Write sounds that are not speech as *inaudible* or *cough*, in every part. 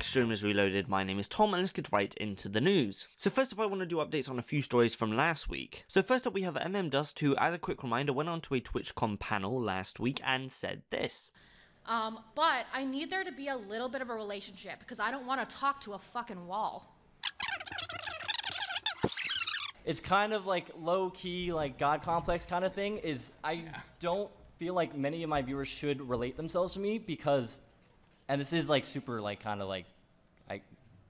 Streamers Reloaded, my name is Tom and let's get right into the news. So first up I want to do updates on a few stories from last week. So first up we have MM Dust who, as a quick reminder, went onto a TwitchCon panel last week and said this. Um, but I need there to be a little bit of a relationship because I don't want to talk to a fucking wall. It's kind of like low key, like God complex kind of thing. Is I don't feel like many of my viewers should relate themselves to me because and this is like super like kind of like I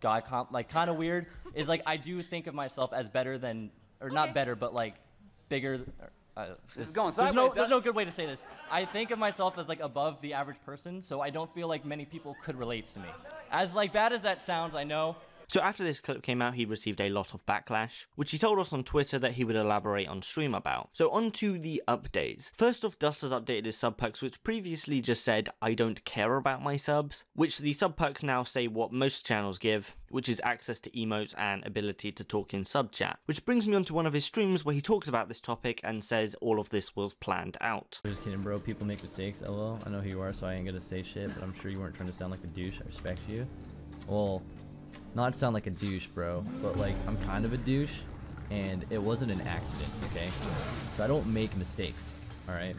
God comp like kind of weird is like I do think of myself as better than or not better but like bigger. Uh, This is going there's no, there's no good way to say this. I think of myself as like above the average person, so I don't feel like many people could relate to me. As like bad as that sounds, I know. So after this clip came out, he received a lot of backlash, which he told us on Twitter that he would elaborate on stream about. So on to the updates. First off, Dust has updated his sub perks, which previously just said, I don't care about my subs, which the sub perks now say what most channels give, which is access to emotes and ability to talk in sub chat. Which brings me on to one of his streams where he talks about this topic and says all of this was planned out. Just kidding, bro. People make mistakes. LOL. I know who you are, so I ain't gonna say shit. But I'm sure you weren't trying to sound like a douche. I respect you. Well, not sound like a douche, bro. But like, I'm kind of a douche, and it wasn't an accident. Okay. So I don't make mistakes. All right.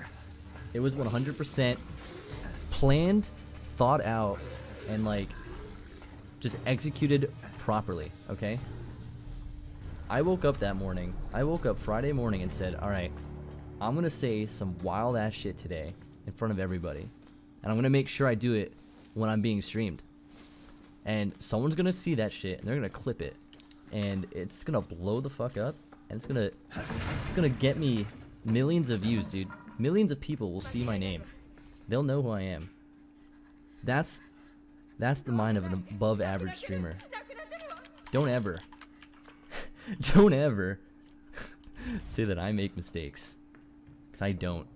It was 100% planned, thought out, and like just executed properly. Okay. I woke up that morning. I woke up Friday morning and said, "All right, I'm gonna say some wild ass shit today in front of everybody, and I'm gonna make sure I do it when I'm being streamed. And someone's gonna see that shit, and they're gonna clip it, and it's gonna blow the fuck up, and it's gonna, it's gonna get me millions of views, dude. Millions of people will see my name. They'll know who I am. That's, that's the mind of an above average streamer. Don't ever, *laughs* don't ever *laughs* say that I make mistakes. Because I don't.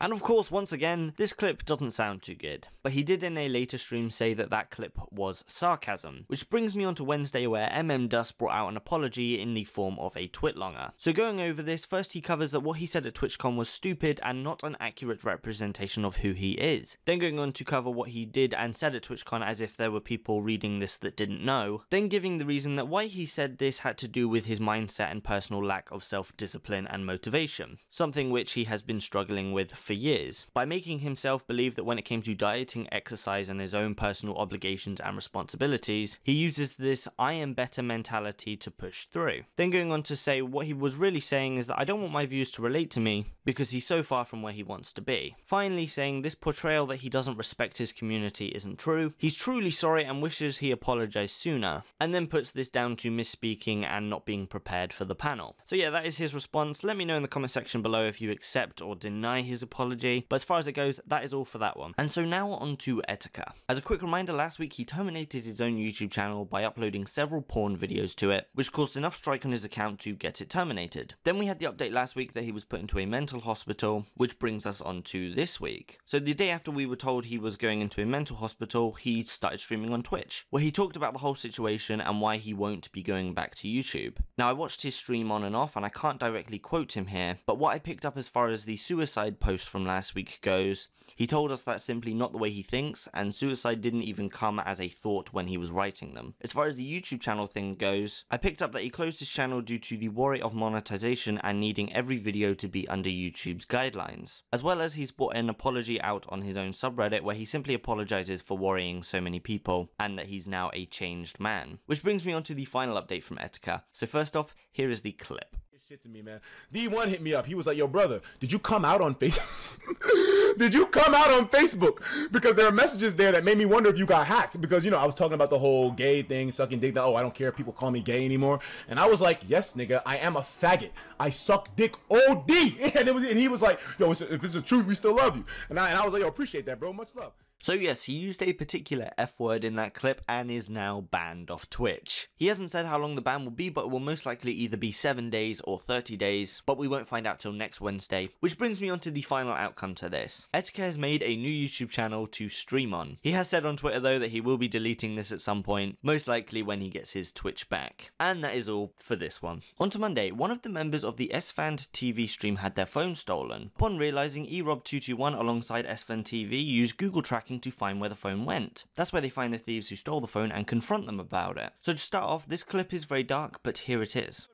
And of course, once again, this clip doesn't sound too good, but he did in a later stream say that that clip was sarcasm, which brings me on to Wednesday where MM Dust brought out an apology in the form of a twitlonger. So going over this, first he covers that what he said at TwitchCon was stupid and not an accurate representation of who he is. Then going on to cover what he did and said at TwitchCon as if there were people reading this that didn't know, then giving the reason that why he said this had to do with his mindset and personal lack of self-discipline and motivation, something which he has been struggling with for years, by making himself believe that when it came to dieting, exercise, and his own personal obligations and responsibilities, he uses this I am better mentality to push through. Then going on to say what he was really saying is that I don't want my views to relate to me because he's so far from where he wants to be. Finally saying this portrayal that he doesn't respect his community isn't true, he's truly sorry and wishes he apologized sooner, and then puts this down to misspeaking and not being prepared for the panel. So yeah, that is his response. Let me know in the comment section below if you accept or deny his apology, but as far as it goes, that is all for that one. And so now on to Etika. As a quick reminder, last week he terminated his own YouTube channel by uploading several porn videos to it, which caused enough strike on his account to get it terminated. Then we had the update last week that he was put into a mental hospital, which brings us on to this week. So the day after we were told he was going into a mental hospital, he started streaming on Twitch, where he talked about the whole situation and why he won't be going back to YouTube. Now I watched his stream on and off and I can't directly quote him here, but what I picked up as far as the suicide post from last week goes, he told us that's simply not the way he thinks, and suicide didn't even come as a thought when he was writing them. As far as the YouTube channel thing goes, I picked up that he closed his channel due to the worry of monetization and needing every video to be under YouTube's guidelines. As well as he's brought an apology out on his own subreddit where he simply apologizes for worrying so many people, and that he's now a changed man. Which brings me on to the final update from Etika. So first off, here is the clip. Shit to me, man. D1 hit me up. He was like, "Yo, brother, did you come out on Facebook? *laughs* did you come out on Facebook? Because there are messages there that made me wonder if you got hacked. Because you know, I was talking about the whole gay thing, sucking dick. That oh, I don't care if people call me gay anymore. And I was like, yes, nigga, I am a faggot. I suck dick OD. *laughs* And it was, and he was like, yo, if it's the truth, we still love you. And I, and I was like, yo, appreciate that, bro. Much love. So yes, he used a particular F word in that clip and is now banned off Twitch. He hasn't said how long the ban will be, but it will most likely either be 7 days or 30 days, but we won't find out till next Wednesday. Which brings me on to the final outcome to this. Etika has made a new YouTube channel to stream on. He has said on Twitter though that he will be deleting this at some point, most likely when he gets his Twitch back. And that is all for this one. On to Monday, one of the members of the EsfandTV stream had their phone stolen. Upon realizing Erobb221 alongside EsfandTV used Google tracking working to find where the phone went. That's where they find the thieves who stole the phone and confront them about it. So to start off, this clip is very dark, but here it is.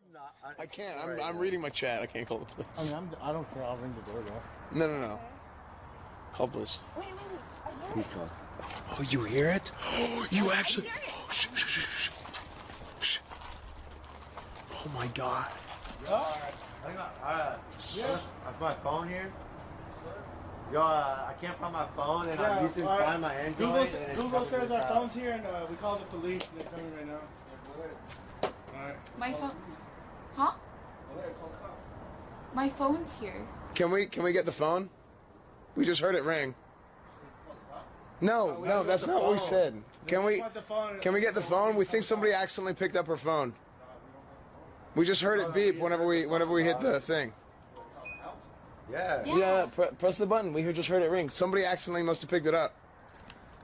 I can't. I'm, I'm reading my chat. I can't call the police. I mean, I'm, I don't care. I'll ring the doorbell. No, no, no. Call police. Wait, wait, wait. Who's calling? Oh, you hear it? Oh, *gasps* you actually. Oh, shh, shh, shh, shh. Shh. Oh my god. Hang on. Uh, yeah. That's my phone here. Yo, uh, I can't find my phone, and I'm using alright. find my Android. Google, and it's Google says our this phone's here, and uh, we call the police, and they're coming right now. Alright. My phone. Huh? My phone's here. Can we can we get the phone? We just heard it ring. No, no, that's not what we said. Can we want the phone. can we get the phone? We think somebody accidentally picked up her phone. We just heard it beep whenever we whenever we hit the thing. Yeah. Yeah. Yeah, pre- press the button. We heard- just heard it ring. Somebody accidentally must have picked it up.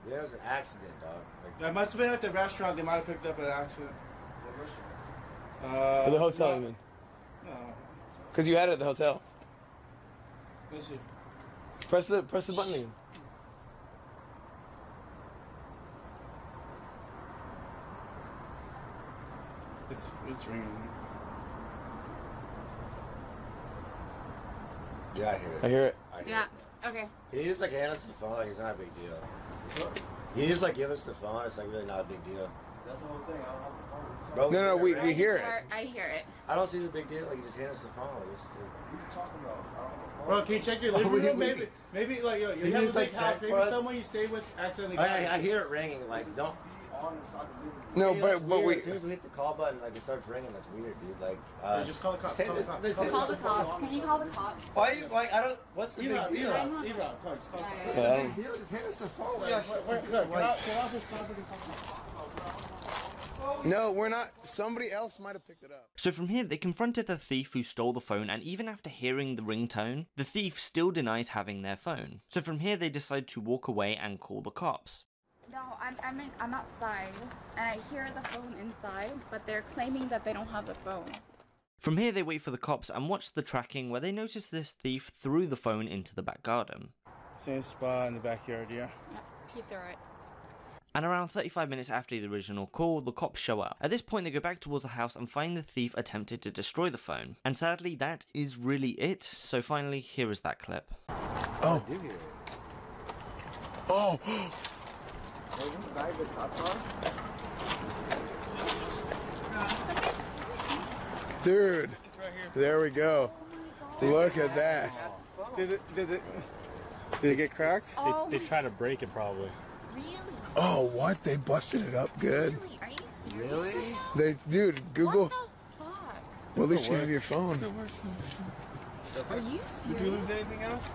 Yeah, it was an accident, dog. Like, That must have been at the restaurant. They might have picked up an accident. Uh, Or the hotel, you mean? No. Because you had it at the hotel. Let's see. Press the press the button again. It's it's ringing. Yeah, I hear it. I hear it. I hear Yeah. it. Okay. He just like hand us the phone, like it's not a big deal. He just like give us the phone, it's like really not a big deal. That's the whole thing. I don't have the phone. Bro, No, no, we, we hear it. I hear it. I don't see the big deal. Like you just hand us the phone. Like, it's, Bro, can you check your *laughs* oh, living we- room? we- Maybe, maybe like yo, you have a big like, house. Maybe for us? someone you stay with accidentally I. I, I hear it ringing. Like don't. No, Yeah, but that's but weird. we As soon as we hit the call button, like it starts ringing. That's weird, dude. Like. Uh, Yeah, just call the cops. say Call the this- cops. this- Call the Call the cop. Can you call the cops? Why you like? I don't. What's the E-Rob, big deal? E-Rob, E-Rob, call- call- call- yeah, I Big don't- deal. Just hand us the phone. Yeah, Like, where- where- look, get off- get off his property. No, we're not. Somebody else might have picked it up. So from here, they confronted the thief who stole the phone, and even after hearing the ringtone, the thief still denies having their phone. So from here, they decide to walk away and call the cops. No, I'm I'm in, I'm outside and I hear the phone inside, but they're claiming that they don't have the phone. From here, they wait for the cops and watch the tracking where they notice this thief threw the phone into the back garden. Same spot in the backyard, yeah. Yeah, he threw it. And around 35 minutes after the original call, the cops show up. At this point, they go back towards the house and find the thief attempted to destroy the phone. And sadly, that is really it. So finally, here is that clip. Oh, I do hear it. oh, Hey, you know the dude. There we go. Look at that. Did it? Did it? Did it get cracked? Oh, They try to break it probably. really? Oh, what? They busted it up good. Really? Are you serious? Really? They, dude, Google. What the fuck? Well, at least you have your phone. Are you Did you lose anything else?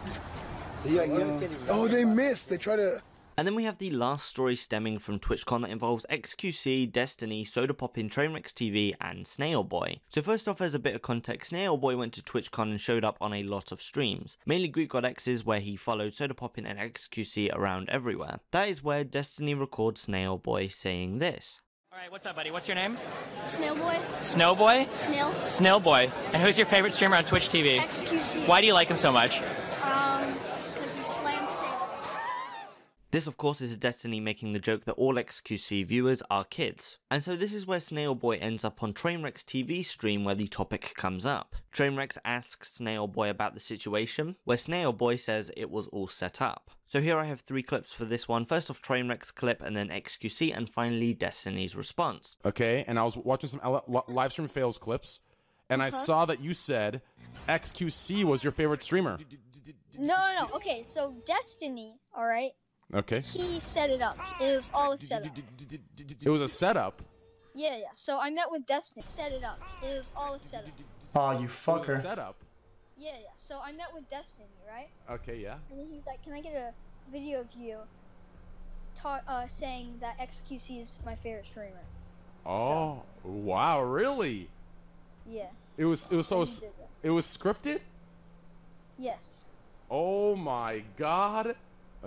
So you like you Oh, they missed. They try to. And then we have the last story stemming from TwitchCon that involves XQC, Destiny, Soda Poppin, Trainwrecks TV, and Snail Boy. So first off, as a bit of context, Snail Boy went to TwitchCon and showed up on a lot of streams, mainly Greek God X's where he followed Soda Poppin and XQC around everywhere. That is where Destiny records Snail Boy saying this. All right, what's up, buddy? What's your name? Snail Boy, Snowboy? Snail, Snail Boy. And who's your favorite streamer on Twitch TV? XQC. Why do you like him so much? Um, because he slams tables. This, of course, is Destiny making the joke that all XQC viewers are kids. And so this is where Snail Boy ends up on Trainwreck's TV stream where the topic comes up. Trainwrecks asks Snail Boy about the situation, where Snail Boy says it was all set up. So here I have three clips for this one. First off Trainwreck's clip, and then XQC, and finally Destiny's response. Okay, and I was watching some L- li- live stream fails clips, and I uh-huh. saw that you said XQC was your favorite streamer. No, no, no. Okay, so Destiny, all right. Okay, He set it up. It was all a setup. it was a setup. Yeah, yeah. So I met with Destiny. Set it up. It was all a setup. Oh, you It was a fucker. setup. Yeah, yeah. So I met with Destiny, right? Okay, yeah. And then he was like, "Can I get a video of you?" Ta- uh, saying that XQC is my favorite streamer. Oh, wow, really? Yeah. It was. It was so. He s- did that. It was scripted. Yes. Oh my god.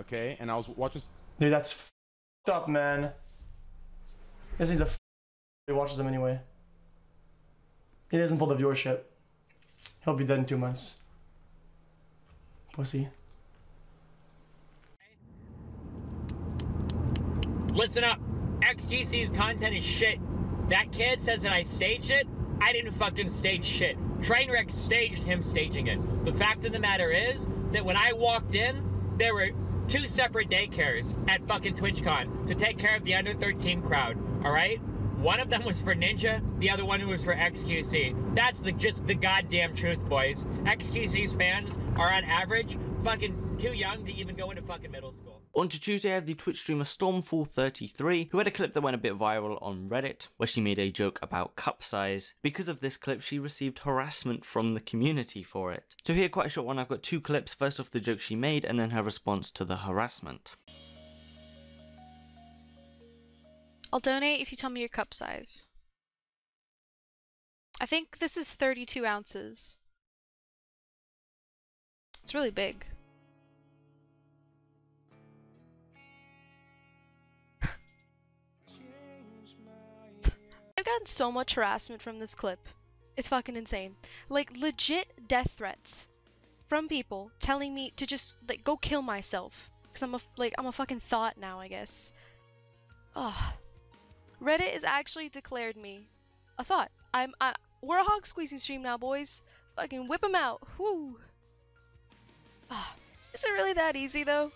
Okay, and I was watching. Dude, that's f***ed up, man. This is a f- he watches them anyway. He doesn't pull the viewership. He'll be dead in two months. Pussy. Listen up. XQC's content is shit. That kid says that I staged it. I didn't fucking stage shit. Trainwreck staged him staging it. The fact of the matter is that when I walked in, there were two separate daycares at fucking TwitchCon to take care of the under 13 crowd, alright? One of them was for Ninja, the other one was for XQC. That's the just the goddamn truth, boys. XQC's fans are on average fucking too young to even go into fucking middle school. On to Tuesday, I have the Twitch streamer Stormfall33, who had a clip that went a bit viral on Reddit, where she made a joke about cup size. Because of this clip, she received harassment from the community for it. So here, quite a short one, I've got two clips, first off the joke she made, and then her response to the harassment. I'll donate if you tell me your cup size. I think this is 32 ounces. It's really big. I've gotten so much harassment from this clip. It's fucking insane. Like legit death threats from people telling me to just like go kill myself cuz I'm a like I'm a fucking thought now, I guess. Ugh. Reddit has actually declared me a thought. I'm I, we're a hog squeezing stream now, boys. Fucking whip them out. Whoo. Ah, is it really that easy though?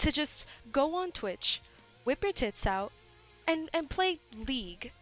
To just go on Twitch, whip your tits out, and and play League,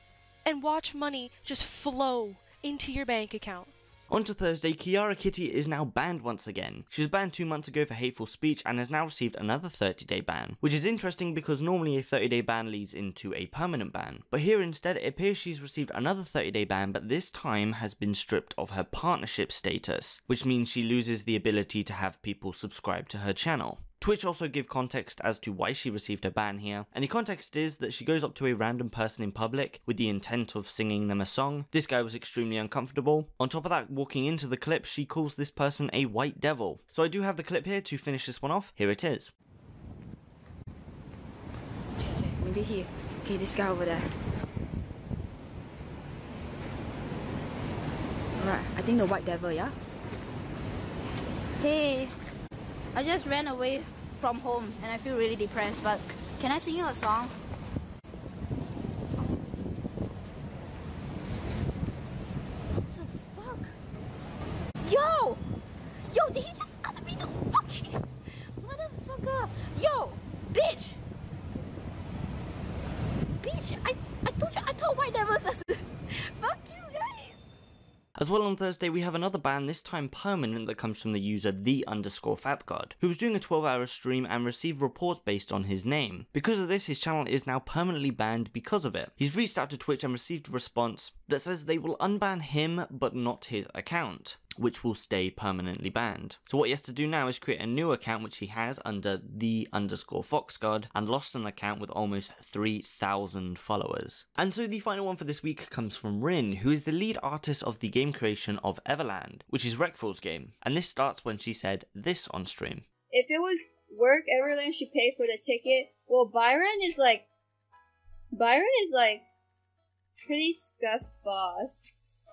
and watch money just flow into your bank account. On to Thursday, Kiara Kitty is now banned once again. She was banned two months ago for hateful speech and has now received another 30 day ban, which is interesting because normally a 30 day ban leads into a permanent ban. But here instead, it appears she's received another 30 day ban, but this time has been stripped of her partnership status, which means she loses the ability to have people subscribe to her channel. Twitch also give context as to why she received a ban here, and the context is that she goes up to a random person in public with the intent of singing them a song. This guy was extremely uncomfortable. On top of that, walking into the clip, she calls this person a white devil. So I do have the clip here to finish this one off. Here it is. Maybe here. Okay, this guy over there. Alright, I think the white devil, yeah? Hey, I just ran away from home and I feel really depressed, but can I sing you a song? What the fuck? Yo! Yo, did he just ask me to fucking motherfucker? Yo, bitch! Bitch, I, I told you, I told White Devils Fuck you guys! As well on Thursday, we have another ban, this time permanent, that comes from the user the underscore fapgod, who was doing a 12 hour stream and received reports based on his name. Because of this, his channel is now permanently banned because of it. He's reached out to Twitch and received a response that says they will unban him but not his account which will stay permanently banned. So what he has to do now is create a new account which he has under the underscore foxgod and lost an account with almost 3,000 followers. And so the final one for this week comes from Rin, who is the lead artist of the game creation of Everland, which is Reckful's game. And this starts when she said this on stream. If it was work, Everland should pay for the ticket. Well, Byron is like, Byron is like pretty scuffed boss.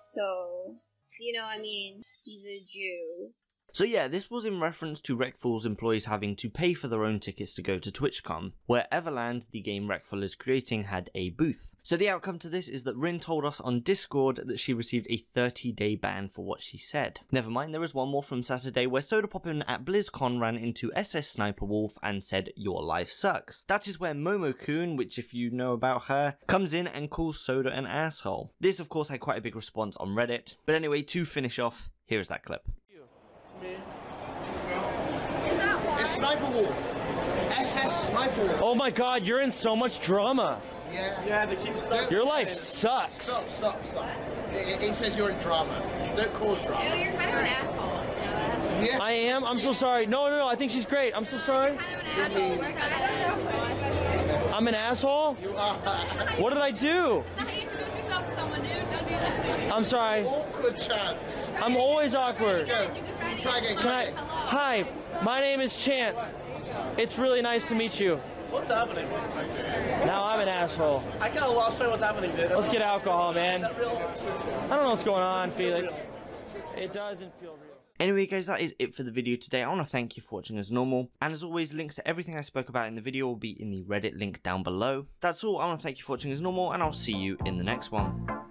So, you know, I mean, he's a Jew. So yeah, this was in reference to Reckful's employees having to pay for their own tickets to go to TwitchCon, where Everland, the game Wreckfall is creating, had a booth. So the outcome to this is that Rin told us on Discord that she received a 30 day ban for what she said. Never mind, there is one more from Saturday where Sodapoppin at BlizzCon ran into SS Sniper Wolf and said, Your life sucks. That is where Momo-kun, which if you know about her, comes in and calls Soda an asshole. This of course had quite a big response on Reddit, but anyway, to finish off, here is that clip. It's Sniper Wolf. SS Sniper Wolf. Oh my god, you're in so much drama. Yeah. Yeah, they keep stuck. Your life sucks. Stop, stop, stop. It, it says you're in drama. Don't cause drama. Oh, you're kind of an asshole. Yeah. I am. I'm so sorry. No, no, no. I think she's great. I'm so sorry. I'm an asshole. You are. What did I do? Introduce yourself to someone, dude. Don't do that. I'm sorry. Awkward chance. I'm always awkward. Go. Try again. Can I? Hi, my name is Chance. It's really nice to meet you. What's happening? Now I'm an asshole. I kind of lost track what's happening, dude. Let's get alcohol, man. Is that real? I don't know what's going on, Felix. It doesn't feel real. Anyway guys, that is it for the video today. I want to thank you for watching as normal. And as always, links to everything I spoke about in the video will be in the Reddit link down below. That's all. I want to thank you for watching as normal and I'll see you in the next one.